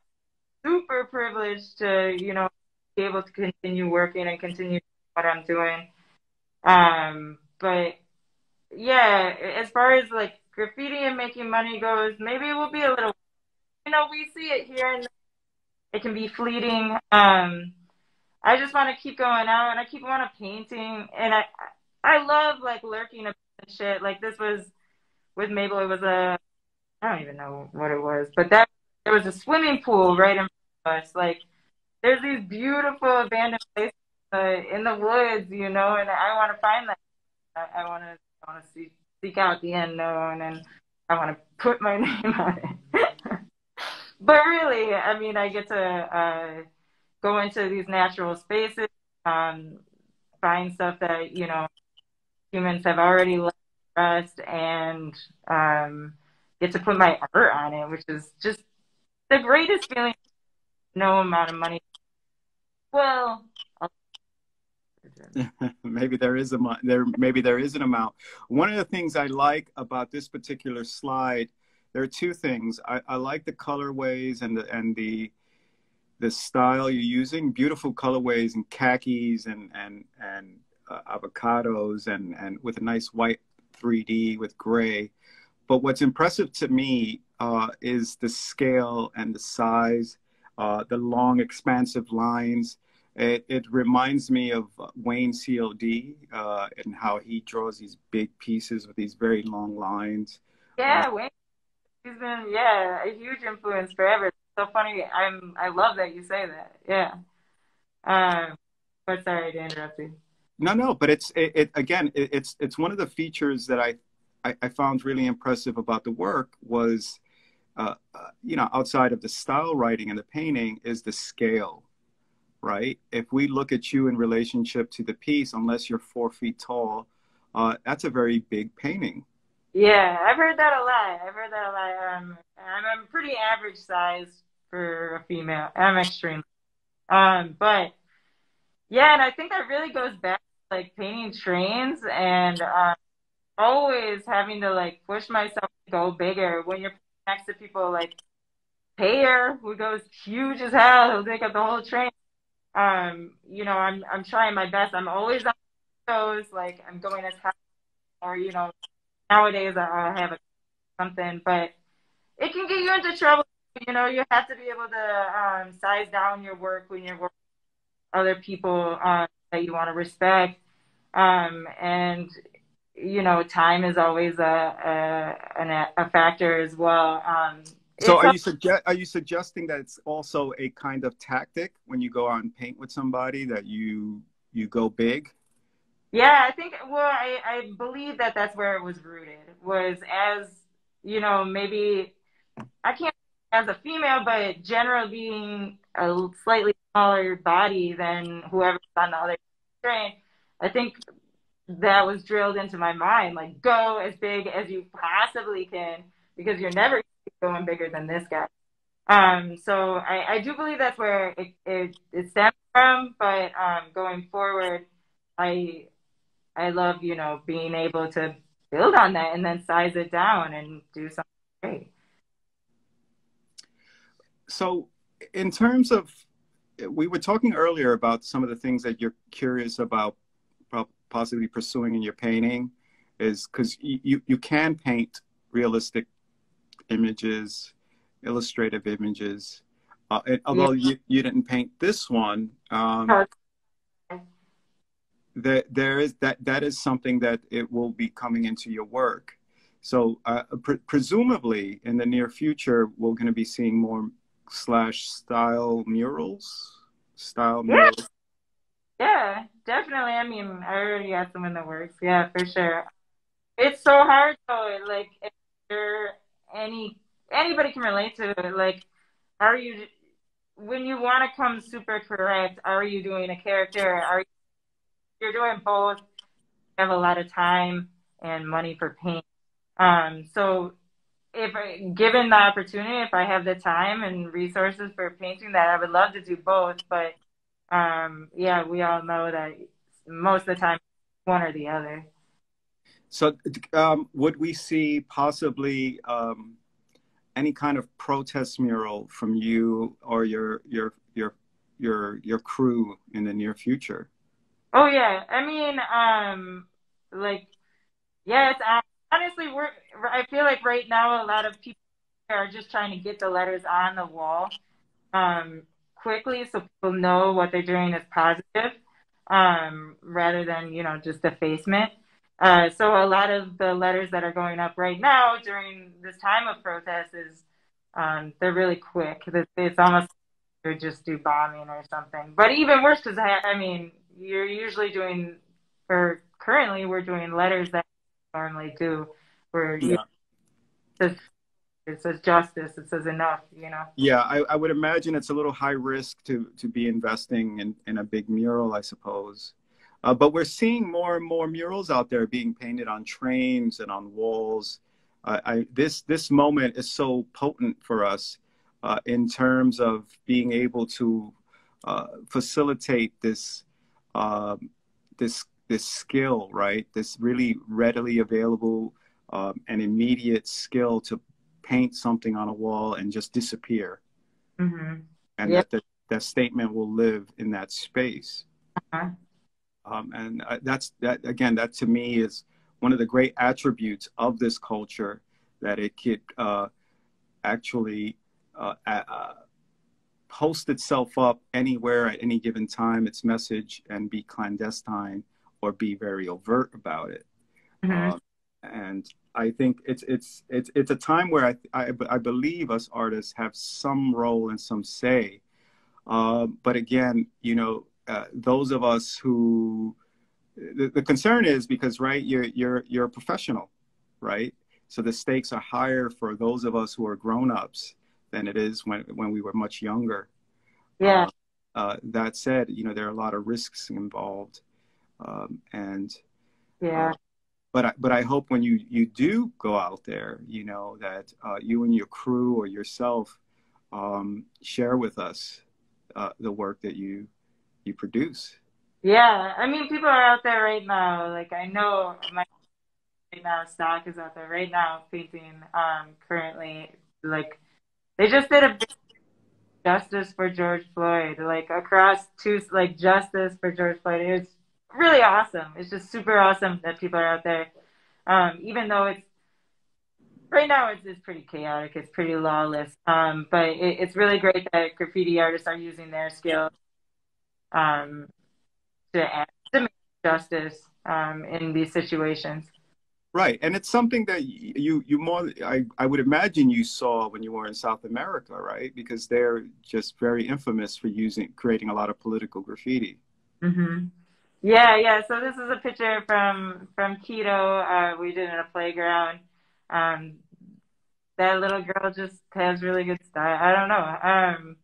[SPEAKER 2] super privileged to you know be able to continue working and continue what I'm doing. Um, but yeah, as far as like graffiti and making money goes, maybe it will be a little. You know, we see it here and it can be fleeting. Um, I just want to keep going out and I keep on painting and I I love like lurking and shit. Like this was with Mabel. It was a I don't even know what it was, but that there was a swimming pool right in front of us. Like there's these beautiful abandoned places uh, in the woods, you know, and I want to find that. I, I want to want to see, seek out the unknown, and I want to put my [LAUGHS] name on it. [LAUGHS] but really, I mean, I get to uh, go into these natural spaces, um, find stuff that you know humans have already left us, and um, get to put my art on it, which is just the greatest feeling. No amount of money. Well, [LAUGHS]
[SPEAKER 1] maybe there is a there maybe there is an amount. One of the things I like about this particular slide, there are two things. I, I like the colorways and the and the the style you're using. Beautiful colorways and khakis and and and uh, avocados and and with a nice white 3D with gray. But what's impressive to me uh, is the scale and the size, uh, the long, expansive lines. It, it reminds me of Wayne CLD uh, and how he draws these big pieces with these very long lines.
[SPEAKER 2] Yeah, uh, Wayne, he's been yeah a huge influence forever. so funny. I'm I love that you say that. Yeah. Um, but sorry to interrupt you.
[SPEAKER 1] No, no, but it's it, it again. It, it's it's one of the features that I I, I found really impressive about the work was, uh, uh, you know, outside of the style writing and the painting, is the scale, right? If we look at you in relationship to the piece, unless you're four feet tall, uh, that's a very big painting.
[SPEAKER 2] Yeah, I've heard that a lot. I've heard that a lot. Um, I'm a pretty average size for a female. I'm extreme. Um, but yeah, and I think that really goes back to, like painting trains and um, always having to like push myself to go bigger when you're next to people like Payer, who goes huge as hell, he'll take up the whole train. Um, you know, I'm I'm trying my best. I'm always on those, like I'm going as high or you know, nowadays I'll have a, something, but it can get you into trouble. You know, you have to be able to um, size down your work when you're working with other people um, that you want to respect. Um, and you know, time is always a a, a factor as well. Um,
[SPEAKER 1] so, are you suggest are you suggesting that it's also a kind of tactic when you go out and paint with somebody that you you go big?
[SPEAKER 2] Yeah, I think. Well, I I believe that that's where it was rooted. Was as you know, maybe I can't as a female, but generally being a slightly smaller body than whoever's on the other train. I think that was drilled into my mind like go as big as you possibly can because you're never going bigger than this guy. Um, so I, I do believe that's where it, it, it stems from but um, going forward i i love you know being able to build on that and then size it down and do something great.
[SPEAKER 1] So in terms of we were talking earlier about some of the things that you're curious about possibly pursuing in your painting is because you, you can paint realistic images, illustrative images. Uh, and, although yeah. you, you didn't paint this one, um, there, there is that that is something that it will be coming into your work. So uh, pre- presumably in the near future, we're going to be seeing more slash style murals, style murals.
[SPEAKER 2] Yeah, definitely. I mean, I already got some in the works. Yeah, for sure. It's so hard though. Like, if you're any anybody can relate to it. Like, are you when you want to come super correct? Are you doing a character? Are you, you're doing both? You have a lot of time and money for paint. Um, so if given the opportunity, if I have the time and resources for painting that, I would love to do both. But um, yeah, we all know that most of the time, one or the other.
[SPEAKER 1] So, um, would we see possibly um, any kind of protest mural from you or your your your your your crew in the near future?
[SPEAKER 2] Oh yeah, I mean, um, like, yes. it's honestly we're. I feel like right now a lot of people are just trying to get the letters on the wall. Um, quickly so people know what they're doing is positive um, rather than, you know, just defacement. Uh, so a lot of the letters that are going up right now during this time of protest is um, they're really quick. It's almost or just do bombing or something. But even worse, because I, I mean, you're usually doing, or currently we're doing letters that normally do, where yeah. you, it says justice, it says enough, you know.
[SPEAKER 1] Yeah, I, I would imagine it's a little high risk to to be investing in in a big mural, I suppose. Uh, but we're seeing more and more murals out there being painted on trains and on walls. Uh, I, this this moment is so potent for us uh, in terms of being able to uh, facilitate this um, this this skill, right? This really readily available um, and immediate skill to paint something on a wall and just disappear, mm-hmm. and yep. that the, that statement will live in that space. Uh-huh. Um, and uh, that's that again. That to me is one of the great attributes of this culture that it could uh, actually uh, uh, post itself up anywhere at any given time, its message, and be clandestine or be very overt about it. Mm-hmm. Uh, and I think it's it's it's it's a time where I, I, I believe us artists have some role and some say. Uh, but again, you know, uh, those of us who the, the concern is because right, you're you're you're a professional, right? So the stakes are higher for those of us who are grown ups than it is when when we were much younger.
[SPEAKER 2] Yeah. Uh,
[SPEAKER 1] uh, that said, you know there are a lot of risks involved, um, and
[SPEAKER 2] yeah. Uh,
[SPEAKER 1] but I, but I hope when you you do go out there, you know that uh, you and your crew or yourself um, share with us uh, the work that you you produce.
[SPEAKER 2] Yeah, I mean, people are out there right now. Like I know my right now stock is out there right now painting um currently like they just did a justice for George Floyd, like across two, like justice for George Floyd. It's really awesome. It's just super awesome that people are out there. Um, even though it's right now it's, it's pretty chaotic, it's pretty lawless. Um, but it, it's really great that graffiti artists are using their skills um, to, to make justice um, in these situations.
[SPEAKER 1] Right, and it's something that you you more I, I would imagine you saw when you were in South America, right? Because they're just very infamous for using creating a lot of political graffiti.
[SPEAKER 2] Mm-hmm. Yeah, yeah. So this is a picture from from Quito. Uh, we did in a playground. Um, that little girl just has really good style. I don't know. Um,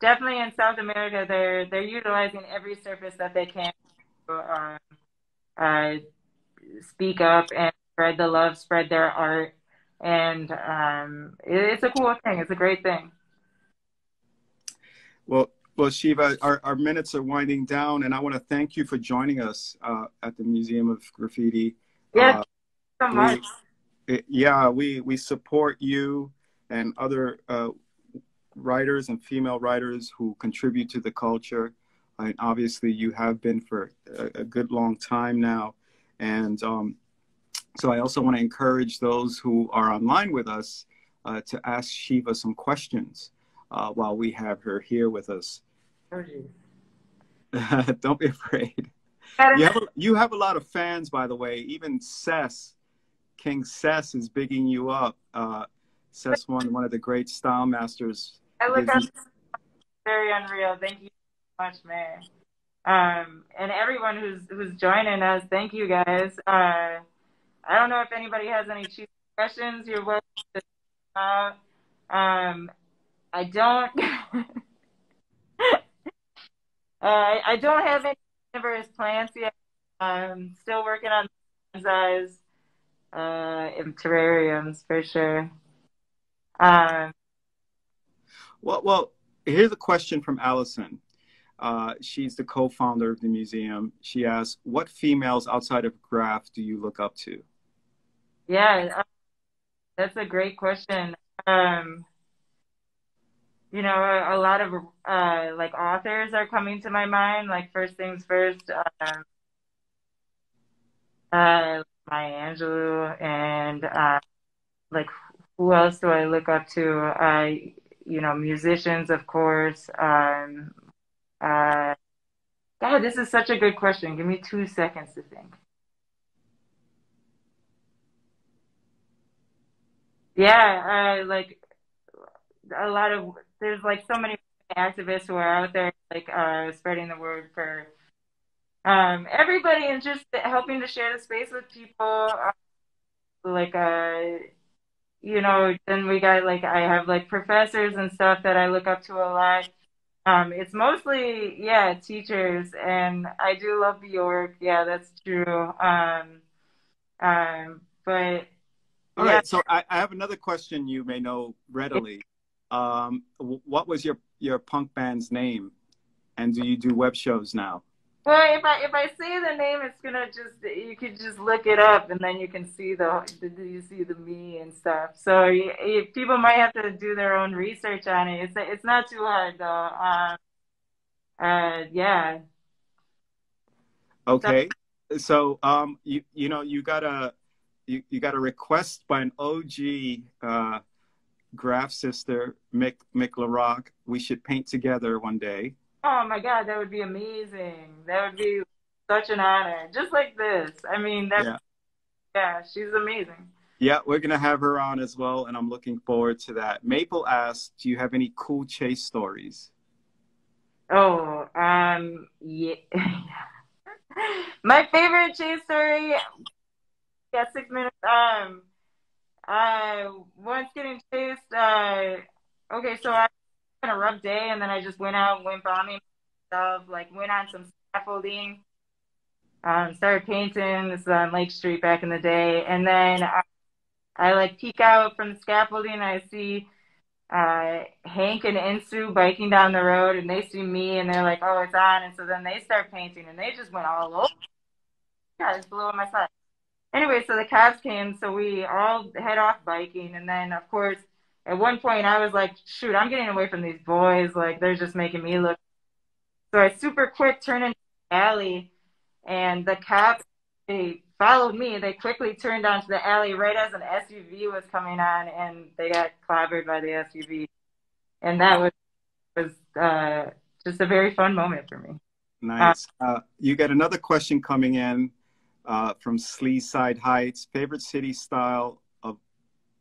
[SPEAKER 2] definitely in South America, they're they're utilizing every surface that they can to uh, uh, speak up and spread the love, spread their art, and um, it's a cool thing. It's a great thing.
[SPEAKER 1] Well, well, Sheva, our, our minutes are winding down, and I want to thank you for joining us uh, at the Museum of Graffiti.
[SPEAKER 2] Yeah, uh, so much.
[SPEAKER 1] We, yeah, we we support you and other uh, writers and female writers who contribute to the culture. And obviously, you have been for a, a good long time now, and um, so I also want to encourage those who are online with us uh, to ask Sheva some questions uh, while we have her here with us. [LAUGHS] Don't be afraid. You have, a, you have a lot of fans, by the way. Even Sess, King Sess, is bigging you up. Uh, Cess one, one of the great style masters.
[SPEAKER 2] I look up very unreal. Thank you so much, man. Um, and everyone who's who's joining us, thank you guys. Uh, I don't know if anybody has any questions. You're welcome to uh, um, I don't. [LAUGHS] uh, I don't have any carnivorous plants yet. I'm still working on bonsais uh, terrariums for sure. Um,
[SPEAKER 1] well, well, here's a question from Allison. Uh, she's the co-founder of the museum. She asks, "What females outside of Graf do you look up to?"
[SPEAKER 2] Yeah, uh, that's a great question. Um, you know, a, a, lot of uh, like authors are coming to my mind. Like first things first, um, uh, Maya Angelou, and uh, like who else do I look up to? you know, musicians, of course. Um, uh, God, this is such a good question. Give me two seconds to think. Yeah, uh, like a lot of there's like so many activists who are out there like uh, spreading the word for um, everybody and just helping to share the space with people. Uh, like uh, you know, then we got like I have like professors and stuff that I look up to a lot. Um, it's mostly yeah teachers, and I do love Bjork. Yeah, that's true. Um, um, but
[SPEAKER 1] all yeah. right. So I, I, have another question you may know readily. Um, what was your your punk band's name, and do you do web shows now?
[SPEAKER 2] Well, if I if I say the name, it's gonna just you could just look it up, and then you can see the, the you see the me and stuff. So you, you, people might have to do their own research on it. It's it's not too hard though. Um, uh, yeah.
[SPEAKER 1] Okay, so, so um, you you know you got a you, you got a request by an OG uh, graph sister, Mick Mick LaRock. We should paint together one day.
[SPEAKER 2] Oh my God, that would be amazing. That would be such an honor. Just like this. I mean, that's, yeah, yeah she's amazing.
[SPEAKER 1] Yeah, we're going to have her on as well, and I'm looking forward to that. Maple asked, Do you have any cool chase stories?
[SPEAKER 2] Oh, um, yeah. [LAUGHS] My favorite chase story, yeah, six minutes. Um, I once getting chased, uh, okay, so I had a rough day, and then I just went out, went bombing stuff, like went on some scaffolding, um, started painting. This is on Lake Street back in the day, and then I, I like peek out from the scaffolding, and I see uh, Hank and Insu biking down the road, and they see me, and they're like, "Oh, it's on!" And so then they start painting, and they just went all over. Yeah, it's blowing my side. Anyway, so the cops came, so we all head off biking, and then of course at one point I was like, shoot, I'm getting away from these boys. Like they're just making me look. So I super quick turned into the alley and the cops, they followed me. They quickly turned onto the alley right as an SUV was coming on and they got clobbered by the SUV. And that was, was, uh, just a very fun moment for me.
[SPEAKER 1] Nice. Uh, you got another question coming in uh, from Sleeside Heights. Favorite city style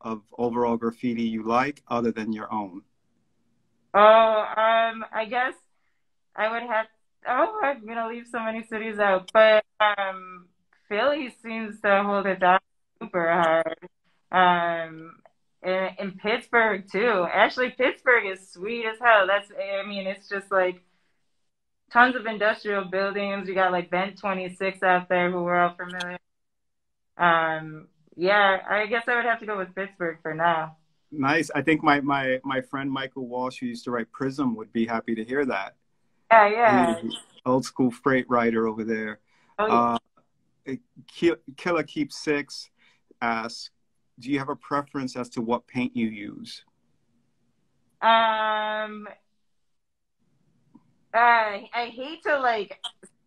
[SPEAKER 1] of overall graffiti you like other than your own?
[SPEAKER 2] Oh, um, I guess I would have. Oh, I'm gonna leave so many cities out, but um, Philly seems to hold it down super hard. Um, in, in Pittsburgh too. Actually, Pittsburgh is sweet as hell. That's I mean, it's just like tons of industrial buildings. You got like Vent 26 out there who we're all familiar. Um, yeah, I guess I would have to go with Pittsburgh for now.
[SPEAKER 1] Nice. I think my my my friend Michael Walsh, who used to write Prism, would be happy to hear that.
[SPEAKER 2] Yeah, yeah.
[SPEAKER 1] Old school freight writer over there. Oh, yeah. uh, Killer Keep Six asks, "Do you have a preference as to what paint you use?"
[SPEAKER 2] Um, I I hate to like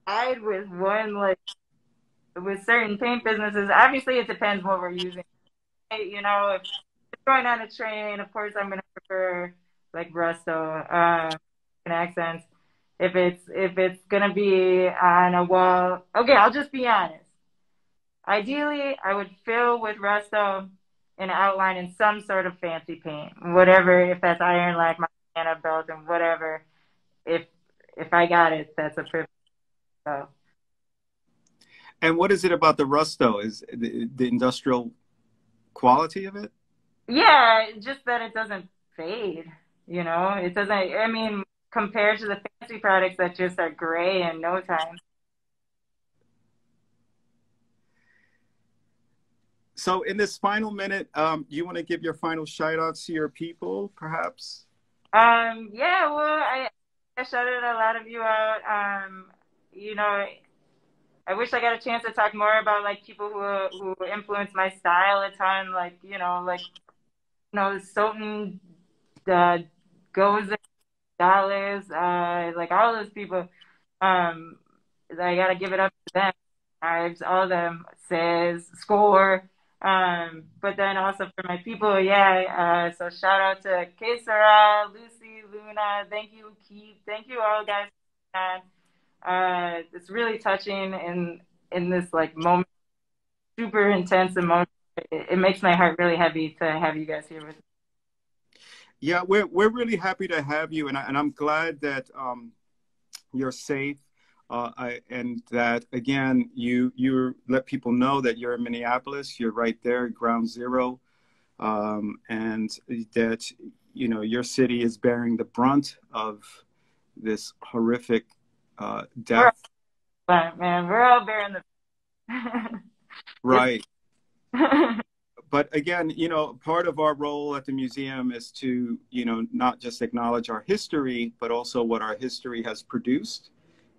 [SPEAKER 2] side with one like with certain paint businesses, obviously it depends what we're using. You know, if it's going on a train, of course I'm gonna prefer like Rusto uh, accents. If it's if it's gonna be on a wall, okay, I'll just be honest. Ideally, I would fill with Rusto and outline in some sort of fancy paint, whatever. If that's iron like my belt and whatever. If if I got it, that's a privilege. So.
[SPEAKER 1] And what is it about the Rusto? Is the, the industrial quality of it?
[SPEAKER 2] Yeah, just that it doesn't fade. You know, it doesn't. I mean, compared to the fancy products that just are gray in no time.
[SPEAKER 1] So, in this final minute, um, you want to give your final shout outs to your people, perhaps?
[SPEAKER 2] Um, yeah, well, I, I shouted a lot of you out. Um, you know, I wish I got a chance to talk more about like people who who influence my style a ton, like you know, like you know, Sultan, uh, Goza, Dallas, uh, like all those people. Um, I gotta give it up to them. Ives, all of them says score. Um, but then also for my people, yeah. Uh, so shout out to Kesara, Lucy, Luna. Thank you, Keith. Thank you all guys. Uh, it's really touching in in this like moment, super intense emotion it, it makes my heart really heavy to have you guys here with me.
[SPEAKER 1] Yeah, we're we're really happy to have you, and I, and I'm glad that um, you're safe, uh, I, and that again you you let people know that you're in Minneapolis. You're right there, ground zero, um, and that you know your city is bearing the brunt of this horrific uh, death.
[SPEAKER 2] But man, we're all bearing the [LAUGHS]
[SPEAKER 1] right. [LAUGHS] but again, you know, part of our role at the museum is to, you know, not just acknowledge our history, but also what our history has produced,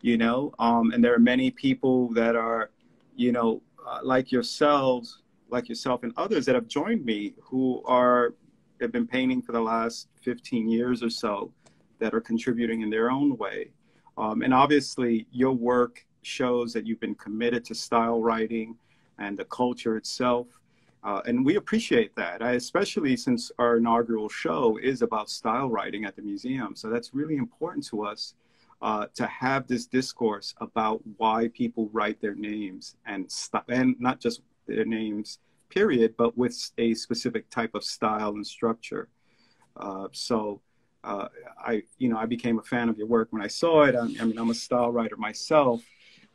[SPEAKER 1] you know. Um, and there are many people that are, you know, uh, like yourselves, like yourself and others that have joined me who are have been painting for the last 15 years or so that are contributing in their own way. Um, and obviously, your work shows that you've been committed to style writing and the culture itself. Uh, and we appreciate that, I, especially since our inaugural show is about style writing at the museum. So that's really important to us uh, to have this discourse about why people write their names and st- and not just their names, period, but with a specific type of style and structure. Uh, so uh, I, you know, I became a fan of your work when I saw it. I, I mean, I'm a style writer myself,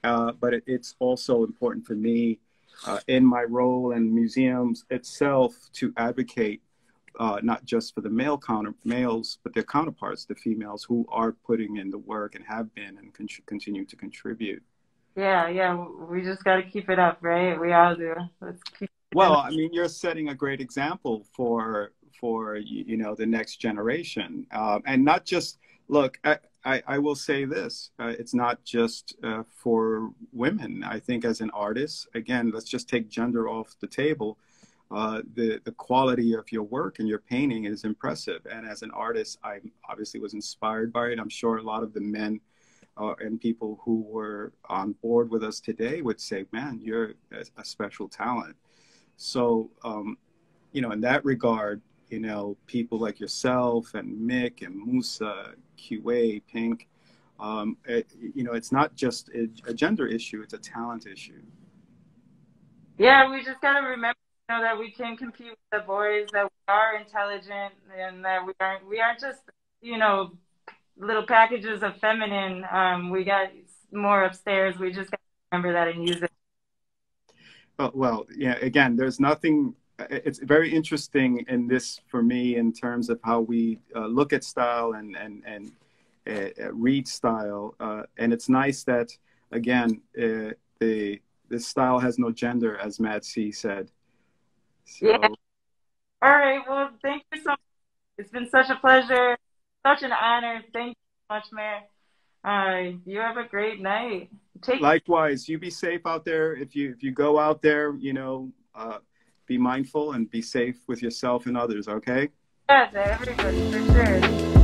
[SPEAKER 1] uh, but it, it's also important for me uh, in my role in museums itself to advocate uh, not just for the male counter males, but their counterparts, the females who are putting in the work and have been and con- continue to contribute.
[SPEAKER 2] Yeah, yeah, we just got to keep it up, right? We all do. Let's keep.
[SPEAKER 1] Well, I mean, you're setting a great example for for you know the next generation, um, and not just look. I, I, I will say this: uh, it's not just uh, for women. I think as an artist, again, let's just take gender off the table. Uh, the the quality of your work and your painting is impressive. And as an artist, I obviously was inspired by it. I'm sure a lot of the men uh, and people who were on board with us today would say, "Man, you're a, a special talent." So, um, you know, in that regard, you know, people like yourself and Mick and Musa, QA, Pink, um, it, you know, it's not just a, a, gender issue, it's a talent issue.
[SPEAKER 2] Yeah, we just got to remember you know, that we can compete with the boys, that we are intelligent, and that we aren't, we aren't just, you know, little packages of feminine. Um, we got more upstairs. We just got to remember that and use it.
[SPEAKER 1] Oh, well, yeah, again, there's nothing it's very interesting in this for me in terms of how we uh, look at style and and and uh, uh read style, uh, and it's nice that again uh, the this style has no gender, as Mad C said.
[SPEAKER 2] So, yeah. All right. Well, thank you so much. It's been such a pleasure, such an honor. Thank you so much, Mayor. Uh, you have a great night.
[SPEAKER 1] Take Likewise. You be safe out there. If you if you go out there, you know. Uh, be mindful and be safe with yourself and others, okay?
[SPEAKER 2] Yes, everybody, for sure.